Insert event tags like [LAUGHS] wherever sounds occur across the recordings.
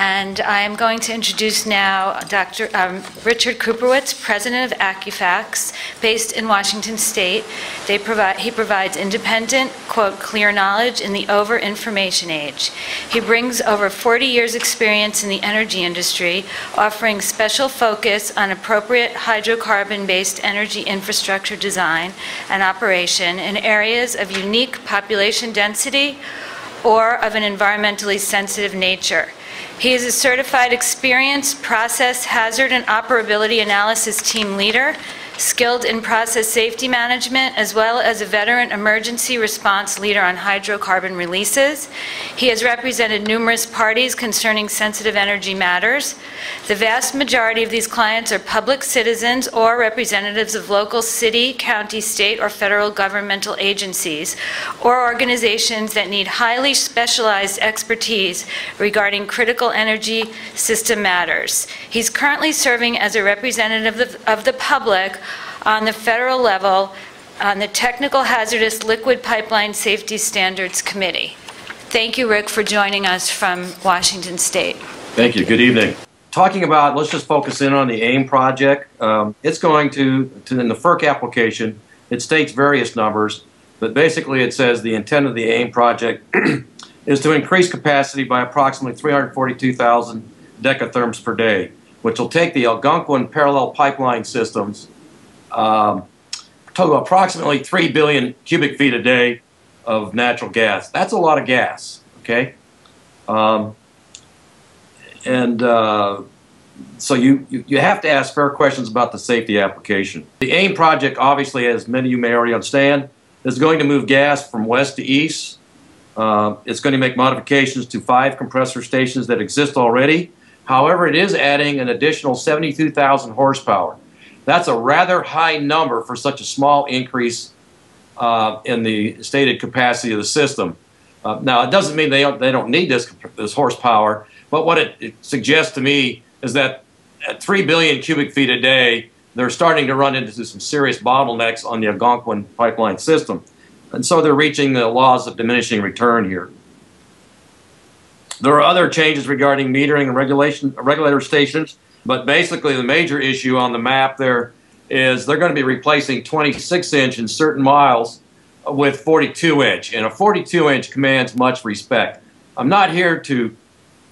And I am going to introduce now Dr. um, Richard Kuprewicz, president of Accufacts, based in Washington State. They provide, he provides independent, quote, clear knowledge in the over-information age. He brings over 40 years' experience in the energy industry, offering special focus on appropriate hydrocarbon-based energy infrastructure design and operation in areas of unique population density or of an environmentally sensitive nature. He is a certified experienced process hazard and operability analysis team leader, skilled in process safety management, as well as a veteran emergency response leader on hydrocarbon releases. He has represented numerous parties concerning sensitive energy matters. The vast majority of these clients are public citizens or representatives of local city, county, state, or federal governmental agencies, or organizations that need highly specialized expertise regarding critical energy system matters. He's currently serving as a representative of the, of the public on the federal level on the Technical Hazardous Liquid Pipeline Safety Standards Committee. Thank you, Rick, for joining us from Washington State. Thank you. Good evening. Talking about, let's just focus in on the AIM project. Um, it's going to, to, in the FERC application, it states various numbers, but basically it says the intent of the AIM project [CLEARS THROAT] is to increase capacity by approximately 342,000 decatherms per day, which will take the Algonquin parallel pipeline systems um, to approximately 3 billion cubic feet a day of natural gas. That's a lot of gas, okay? Um, and uh, so you, you, you have to ask fair questions about the safety application. The AIM project, obviously, as many of you may already understand, is going to move gas from west to east. Uh, it's going to make modifications to five compressor stations that exist already. However, it is adding an additional 72,000 horsepower. That's a rather high number for such a small increase uh, in the stated capacity of the system. Uh, now, it doesn't mean they don't, they don't need this, this horsepower, but what it, it suggests to me is that at 3 billion cubic feet a day, they're starting to run into some serious bottlenecks on the Algonquin pipeline system. And so they're reaching the laws of diminishing return here. There are other changes regarding metering and regulation, regulator stations. But basically, the major issue on the map there is they're going to be replacing 26 inch in certain miles with 42 inch, and a 42 inch commands much respect. I'm not here to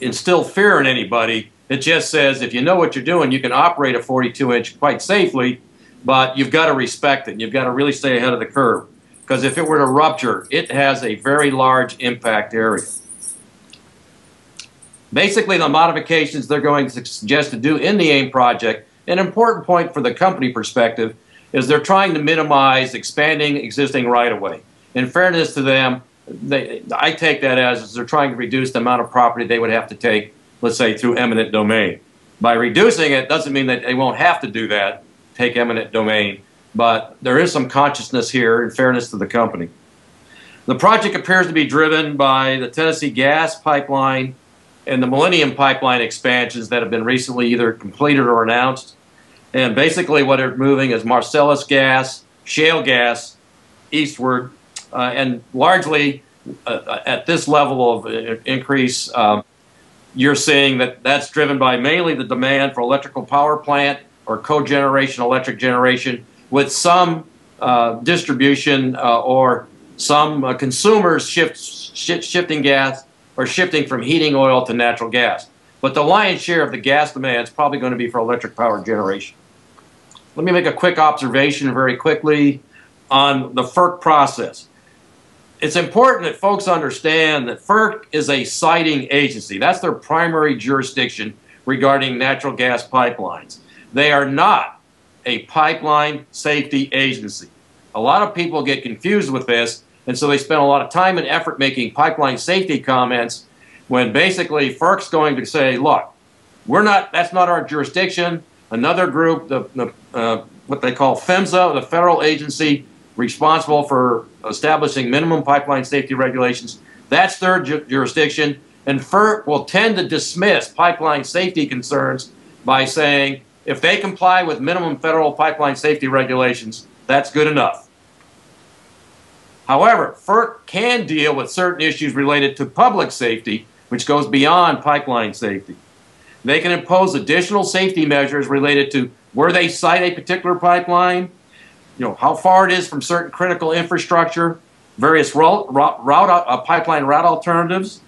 instill fear in anybody. It just says if you know what you're doing, you can operate a 42 inch quite safely, but you've got to respect it. And you've got to really stay ahead of the curve. Because if it were to rupture, it has a very large impact area. Basically, the modifications they're going to suggest to do in the AIM project, an important point for the company perspective, is they're trying to minimize expanding existing right-of-way. In fairness to them, they, I take that as they're trying to reduce the amount of property they would have to take, let's say, through eminent domain. By reducing it doesn't mean that they won't have to do that, take eminent domain, but there is some consciousness here in fairness to the company. The project appears to be driven by the Tennessee Gas Pipeline and the Millennium Pipeline expansions that have been recently either completed or announced. And basically, what they're moving is Marcellus gas, shale gas eastward, uh, and largely uh, at this level of uh, increase, um, you're seeing that that's driven by mainly the demand for electrical power plant or cogeneration electric generation with some uh, distribution uh, or some consumers shift, sh shifting gas or shifting from heating oil to natural gas. But the lion's share of the gas demand is probably going to be for electric power generation. Let me make a quick observation very quickly on the FERC process. It's important that folks understand that FERC is a siting agency. That's their primary jurisdiction regarding natural gas pipelines. They are not a pipeline safety agency. A lot of people get confused with this and so they spent a lot of time and effort making pipeline safety comments when basically FERC's going to say, look, we're not, that's not our jurisdiction. Another group, the, the uh, what they call PHMSA, the federal agency responsible for establishing minimum pipeline safety regulations, that's their ju jurisdiction. And FERC will tend to dismiss pipeline safety concerns by saying, if they comply with minimum federal pipeline safety regulations, that's good enough. However, FERC can deal with certain issues related to public safety, which goes beyond pipeline safety. They can impose additional safety measures related to where they site a particular pipeline, you know, how far it is from certain critical infrastructure, various route, route, route uh, pipeline route alternatives,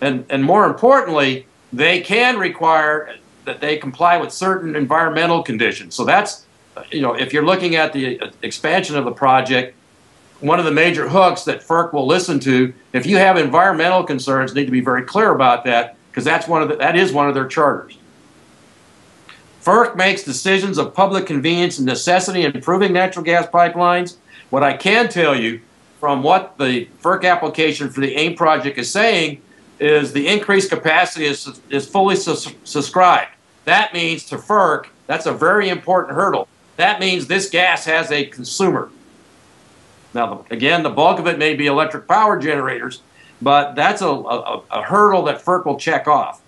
and, and more importantly, they can require that they comply with certain environmental conditions. So that's, you know, if you're looking at the expansion of the project, one of the major hooks that FERC will listen to, if you have environmental concerns, need to be very clear about that because that's one of the, that is one of their charters. FERC makes decisions of public convenience and necessity in improving natural gas pipelines. What I can tell you from what the FERC application for the AIM project is saying is the increased capacity is, is fully subscribed. That means to FERC, that's a very important hurdle. That means this gas has a consumer. Now, again, the bulk of it may be electric power generators, but that's a, a, a hurdle that FERC will check off.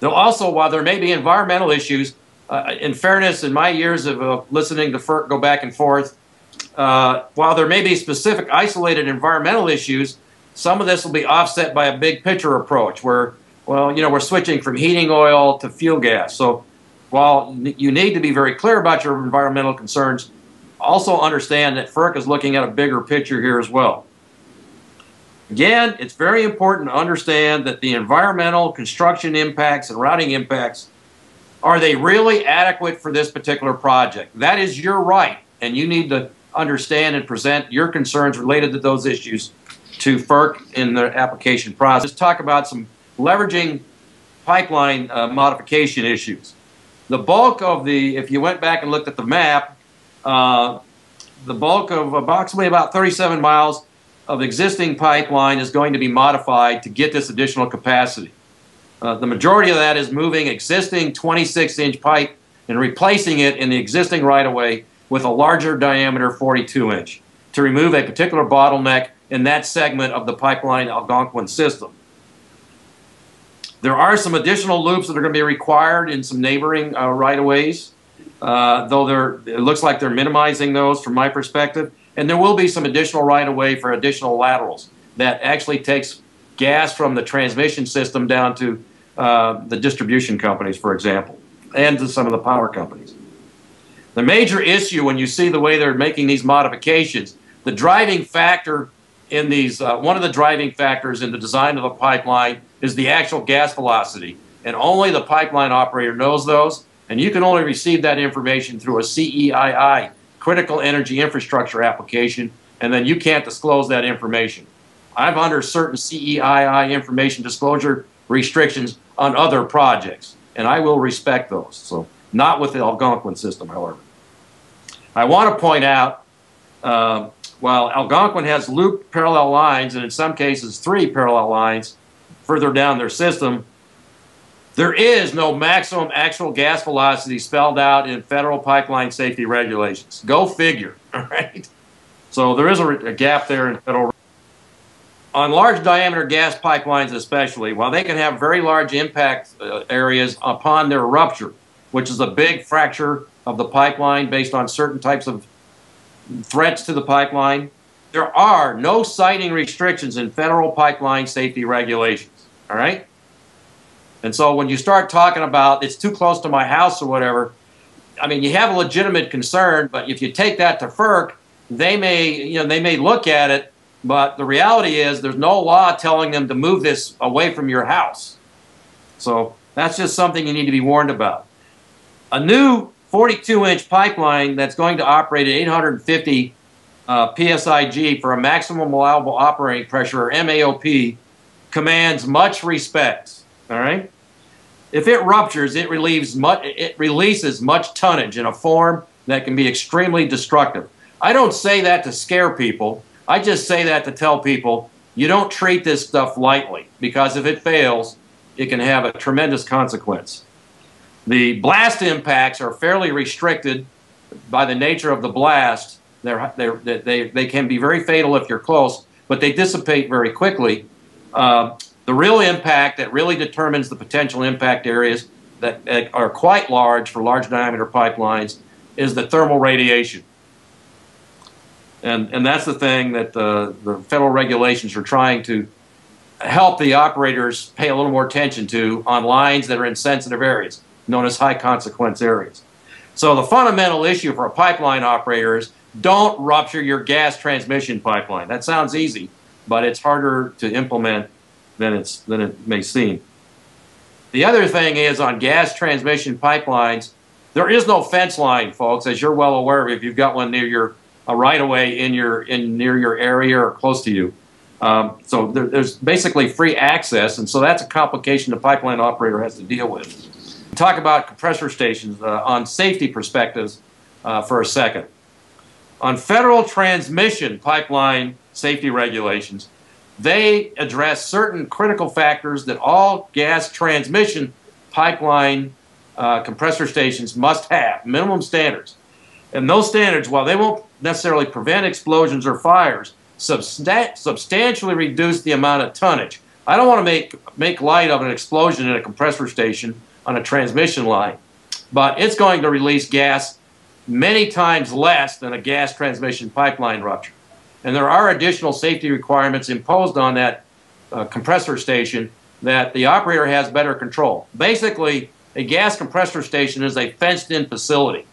Though also, while there may be environmental issues, uh, in fairness, in my years of uh, listening to FERC go back and forth, uh, while there may be specific isolated environmental issues, some of this will be offset by a big picture approach where, well, you know, we're switching from heating oil to fuel gas. So while you need to be very clear about your environmental concerns, also understand that FERC is looking at a bigger picture here as well. Again, it's very important to understand that the environmental, construction impacts, and routing impacts are they really adequate for this particular project? That is your right, and you need to understand and present your concerns related to those issues to FERC in the application process. Let's talk about some leveraging pipeline uh, modification issues. The bulk of the, if you went back and looked at the map, uh, the bulk of approximately about 37 miles of existing pipeline is going to be modified to get this additional capacity. Uh, the majority of that is moving existing 26 inch pipe and replacing it in the existing right of way with a larger diameter 42 inch to remove a particular bottleneck in that segment of the pipeline Algonquin system. There are some additional loops that are going to be required in some neighboring uh, right-of-ways, uh, though they're, it looks like they're minimizing those from my perspective. And there will be some additional right-of-way for additional laterals that actually takes gas from the transmission system down to uh, the distribution companies, for example, and to some of the power companies. The major issue when you see the way they're making these modifications, the driving factor in these, uh, one of the driving factors in the design of a pipeline is the actual gas velocity. And only the pipeline operator knows those. And you can only receive that information through a CEII, Critical Energy Infrastructure application, and then you can't disclose that information. I'm under certain CEII information disclosure restrictions on other projects, and I will respect those. So, not with the Algonquin system, however. I want to point out uh, while Algonquin has looped parallel lines, and in some cases three parallel lines further down their system, there is no maximum actual gas velocity spelled out in federal pipeline safety regulations. Go figure, [LAUGHS] all right? So there is a, a gap there in federal. On large diameter gas pipelines, especially, while they can have very large impact uh, areas upon their rupture, which is a big fracture of the pipeline based on certain types of threats to the pipeline. There are no siting restrictions in federal pipeline safety regulations. All right? And so when you start talking about it's too close to my house or whatever, I mean, you have a legitimate concern, but if you take that to FERC, they may, you know, they may look at it, but the reality is there's no law telling them to move this away from your house. So that's just something you need to be warned about. A new 42 inch pipeline that's going to operate at 850 uh, psig for a maximum allowable operating pressure, or MAOP, commands much respect. All right. If it ruptures, it relieves much. It releases much tonnage in a form that can be extremely destructive. I don't say that to scare people. I just say that to tell people you don't treat this stuff lightly because if it fails, it can have a tremendous consequence. The blast impacts are fairly restricted by the nature of the blast. They're, they're, they, they can be very fatal if you're close, but they dissipate very quickly. Uh, the real impact that really determines the potential impact areas that, that are quite large for large diameter pipelines is the thermal radiation. And, and that's the thing that the, the federal regulations are trying to help the operators pay a little more attention to on lines that are in sensitive areas, known as high consequence areas. So the fundamental issue for a pipeline operator is don't rupture your gas transmission pipeline. That sounds easy, but it's harder to implement than, it's, than it may seem. The other thing is on gas transmission pipelines, there is no fence line, folks, as you're well aware if you've got one near your a right of way in your in near your area or close to you. Um, so there, there's basically free access, and so that's a complication the pipeline operator has to deal with. Talk about compressor stations uh, on safety perspectives uh, for a second. On federal transmission pipeline safety regulations, they address certain critical factors that all gas transmission pipeline uh, compressor stations must have, minimum standards. And those standards, while they won't necessarily prevent explosions or fires, substan substantially reduce the amount of tonnage. I don't want to make, make light of an explosion in a compressor station on a transmission line, but it's going to release gas many times less than a gas transmission pipeline rupture. And there are additional safety requirements imposed on that uh, compressor station that the operator has better control. Basically, a gas compressor station is a fenced-in facility.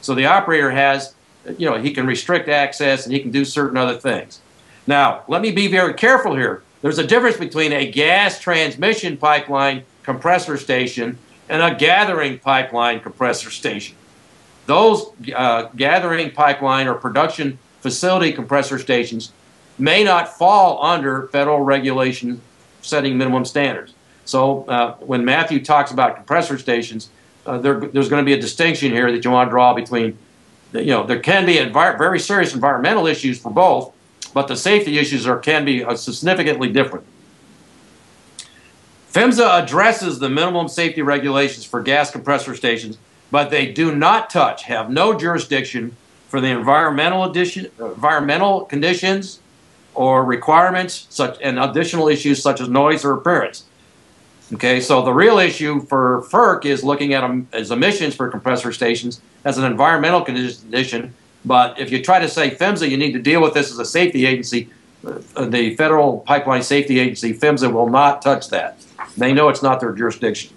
So the operator has, you know, he can restrict access and he can do certain other things. Now, let me be very careful here. There's a difference between a gas transmission pipeline compressor station and a gathering pipeline compressor station. Those uh, gathering pipeline or production facility compressor stations may not fall under federal regulation setting minimum standards. So uh, when Matthew talks about compressor stations, uh, there, there's going to be a distinction here that you want to draw between, you know, there can be very serious environmental issues for both, but the safety issues are, can be uh, significantly different. PHMSA addresses the minimum safety regulations for gas compressor stations, but they do not touch, have no jurisdiction for the environmental, addition, environmental conditions or requirements such and additional issues such as noise or appearance. Okay, so the real issue for FERC is looking at as emissions for compressor stations as an environmental condition. But if you try to say PHMSA, you need to deal with this as a safety agency. Uh, the Federal Pipeline Safety Agency, PHMSA, will not touch that. They know it's not their jurisdiction.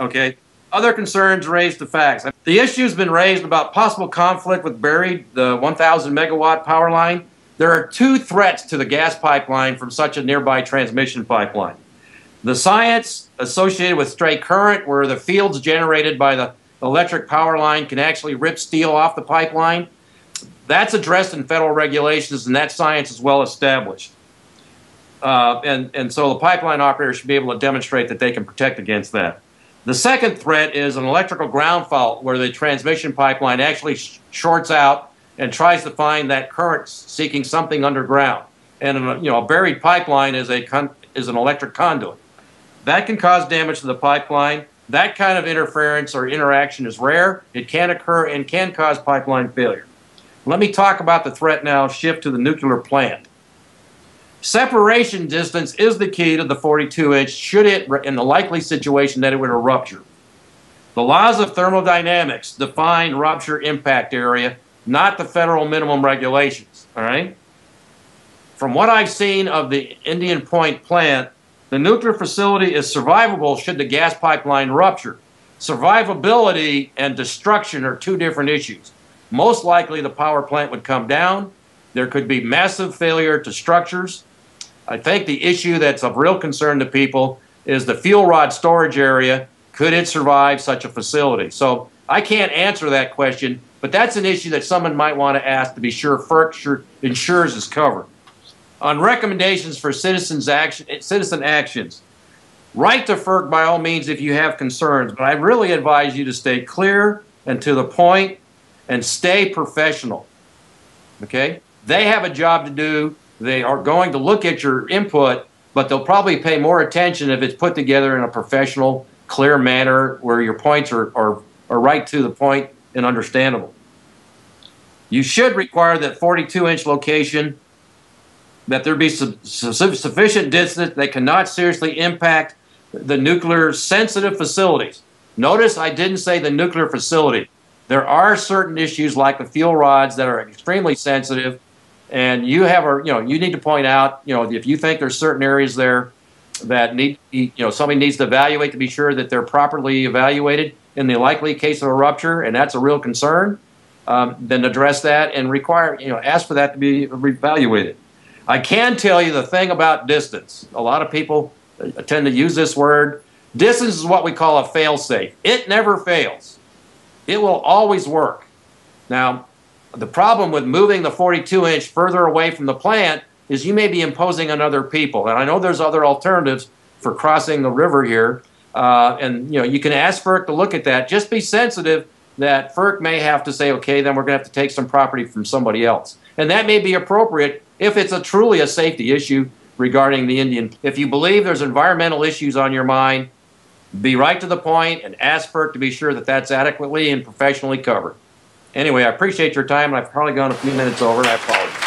Okay, other concerns raised the facts. The issue's been raised about possible conflict with buried, the 1,000 megawatt power line. There are two threats to the gas pipeline from such a nearby transmission pipeline. The science associated with stray current, where the fields generated by the electric power line can actually rip steel off the pipeline, that's addressed in federal regulations, and that science is well established. Uh, and, and so the pipeline operator should be able to demonstrate that they can protect against that. The second threat is an electrical ground fault where the transmission pipeline actually sh shorts out and tries to find that current seeking something underground. And uh, you know, a buried pipeline is a is an electric conduit. That can cause damage to the pipeline. That kind of interference or interaction is rare. It can occur and can cause pipeline failure. Let me talk about the threat now, shift to the nuclear plant. Separation distance is the key to the 42 inch should it, in the likely situation that it would rupture. The laws of thermodynamics define rupture impact area not the federal minimum regulations, all right? From what I've seen of the Indian Point plant, the nuclear facility is survivable should the gas pipeline rupture. Survivability and destruction are two different issues. Most likely the power plant would come down. There could be massive failure to structures. I think the issue that's of real concern to people is the fuel rod storage area. Could it survive such a facility? So I can't answer that question but that's an issue that someone might want to ask to be sure FERC sure ensures is covered. On recommendations for citizens action, citizen actions, write to FERC by all means if you have concerns, but I really advise you to stay clear and to the point and stay professional. Okay? They have a job to do. They are going to look at your input, but they'll probably pay more attention if it's put together in a professional, clear manner where your points are, are, are right to the point and understandable. You should require that 42 inch location, that there be su su sufficient distance that cannot seriously impact the nuclear sensitive facilities. Notice I didn't say the nuclear facility. There are certain issues like the fuel rods that are extremely sensitive and you have a, you know, you need to point out, you know, if you think there's certain areas there that need, you know, somebody needs to evaluate to be sure that they're properly evaluated in the likely case of a rupture, and that's a real concern, um, then address that and require, you know, ask for that to be evaluated. I can tell you the thing about distance. A lot of people uh, tend to use this word. Distance is what we call a fail safe. It never fails. It will always work. Now, the problem with moving the 42 inch further away from the plant is you may be imposing on other people. And I know there's other alternatives for crossing the river here. Uh, and you know, you can ask FERC to look at that. Just be sensitive that FERC may have to say, okay, then we're going to have to take some property from somebody else. And that may be appropriate if it's a truly a safety issue regarding the Indian. If you believe there's environmental issues on your mind, be right to the point and ask FERC to be sure that that's adequately and professionally covered. Anyway, I appreciate your time. I've probably gone a few minutes over, I apologize.